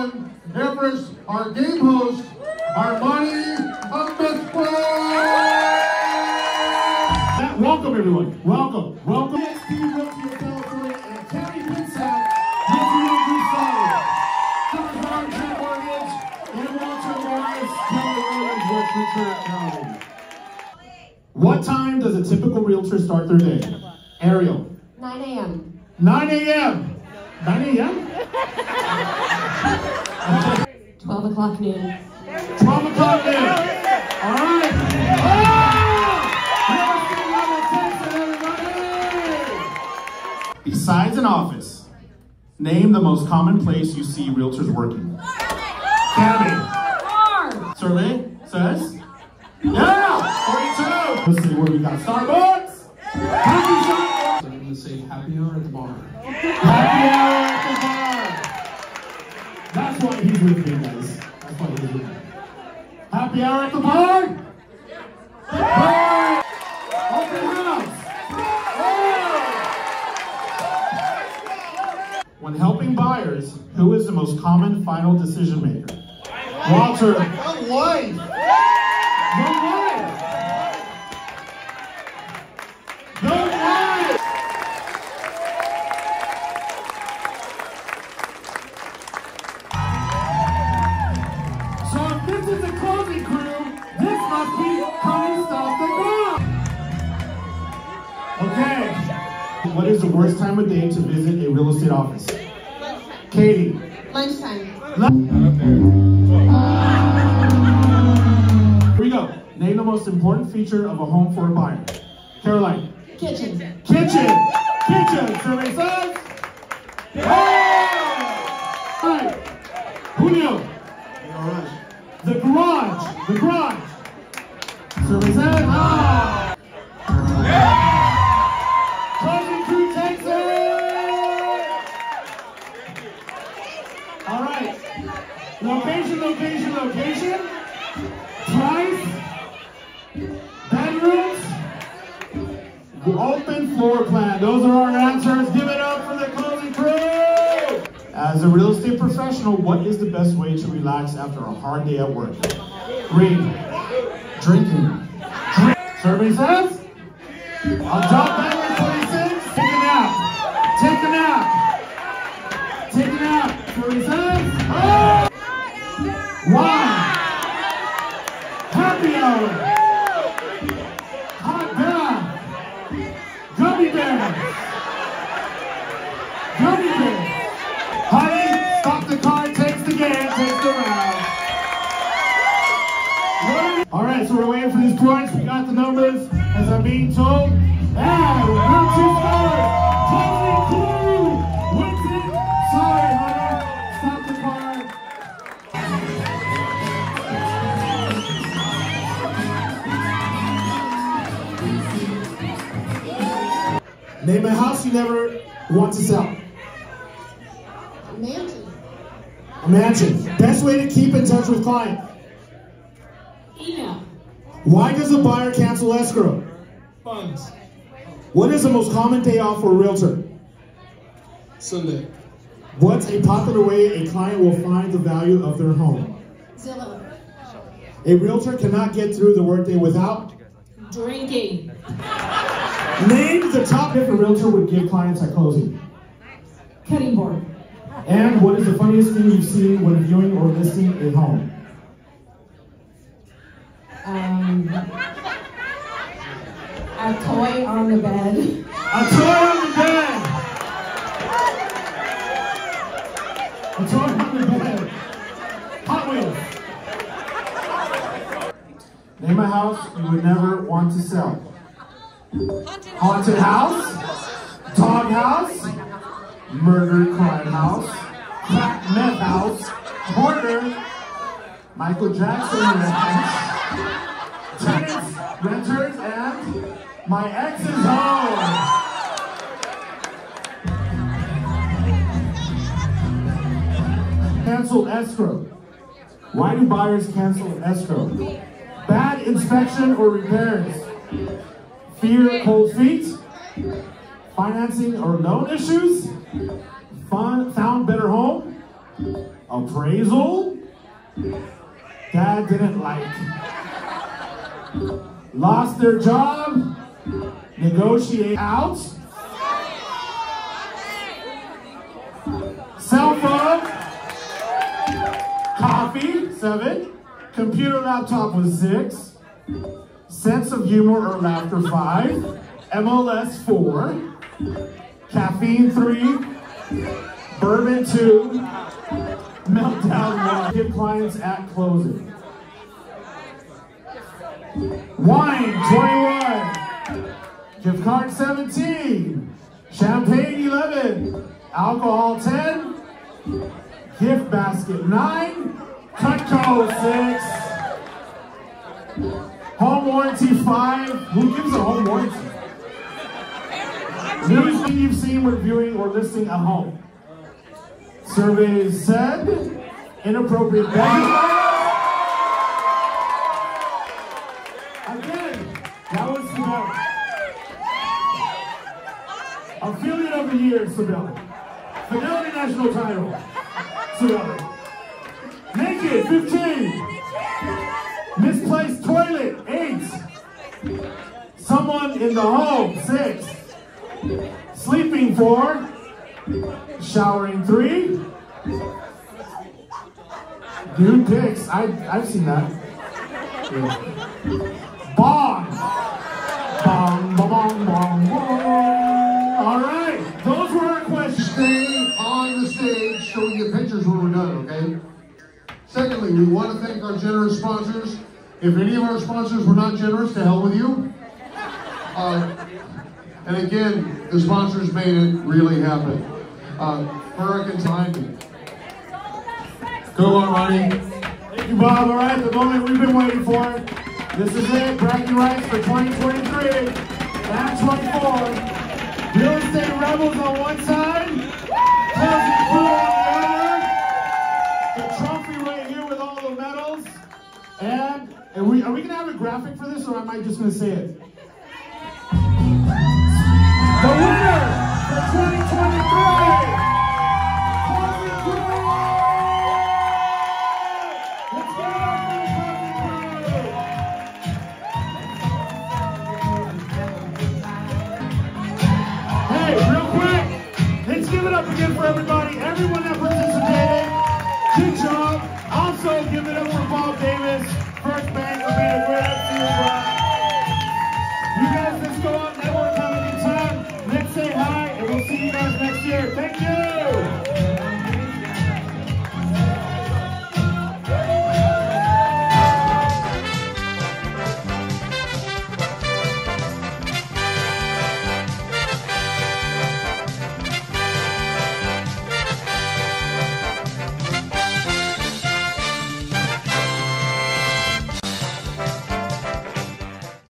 Island Empress, our game host, Armani Ambassador. Welcome, everyone. Welcome. Welcome. NXT Rookie California and County Pinsack, Jesse and Walter Morris, County. What time does a typical realtor start their day? Ariel. 9 a.m. 9 a.m. 9 a.m. 12 o'clock noon. 12 o'clock noon. All right. Oh! Besides an office, name the most common place you see realtors working. Cammy. Survey says? Yeah! 42! Let's see where we got Starbucks. Happy Starbucks. I'm gonna say happy hour at the bar. Happy hour at guys. That's me. Happy hour at the bar. Bar. Open house. When helping buyers, who is the most common final decision maker? Walter. Time of day to visit a real estate office? Katie. Lunchtime. Here we go. Name the most important feature of a home for a buyer. Caroline. Kitchen. Kitchen. Kitchen. Survey says. All right. Julio. Alright. The garage. The garage. Survey says. Ah. Location, location, location. Price. Bedrooms. Open floor plan. Those are our answers. Give it up for the closing crew. As a real estate professional, what is the best way to relax after a hard day at work? Read. Drinking. Drink. Survey says. I'll drop that 26. Take a nap. Take a nap. Take a nap. Survey says. Oh! Wine. Happy hour. Hot bath. Gummy bears. Gummy bears. Honey, stop the car, takes the game, takes the round. All right, so we're waiting for these points. We got the numbers, as I'm being told. And we're two Name a house you never want to sell. A Mansion. A mansion. Best way to keep in touch with client. Email. Why does a buyer cancel escrow? Funds. What is the most common day off for a realtor? Sunday. What's a popular way a client will find the value of their home? Zillow. A realtor cannot get through the workday without. Drinking. Name the top tip a realtor would give clients at closing. Cutting board. And what is the funniest thing you've seen when viewing or listing a home? Um, a toy on the bed. A toy on the bed. A toy on the bed. Hot Wheels. Name a house you would never want to sell. Haunted house, dog house, murder crime house, crack meth house, hoarder, Michael Jackson ranch, tenants, renters, and my ex's home. Cancel escrow. Why do buyers cancel escrow? Bad inspection or repairs. Fear cold feet. Financing or loan issues. Found better home. Appraisal. Dad didn't like. Lost their job. Negotiate out. Cell phone. Coffee, seven. Computer laptop was six. Sense of humor or laughter, five. MLS, four. Caffeine, three. Bourbon, two. Meltdown, one. Give clients at closing. Wine, 21. Gift card, 17. Champagne, 11. Alcohol, 10. Gift basket, 9. Cutco, 6. Home warranty, 5. Who gives a home warranty? News that you've seen reviewing or listing a home. Surveys said inappropriate bedding. Again, that was Sabella. Affiliate of the year, Sabella. Fidelity National title, Sabella. Naked, 15. Misplaced toilet, 8. Someone in the home, 6. Sleeping, 4. Showering, 3. Nude pics, I, I've seen that. Yeah. Bong. Bong, bong, bong, bong. All right, those were our questions. Stay on the stage showing you pictures when we're done, okay? Secondly, we want to thank our generous sponsors. If any of our sponsors were not generous, to hell with you. Again, the sponsors made it really happen. Uh, Hurricane Timing. Go on, Ronnie. Thank you, Bob. All right, the moment we've been waiting for. This is it, bragging rights for 2023 and 24. Real estate rebels on one side, crew on the other. The trophy right here with all the medals. And, and we, are we gonna have a graphic for this, or am I just gonna say it? David.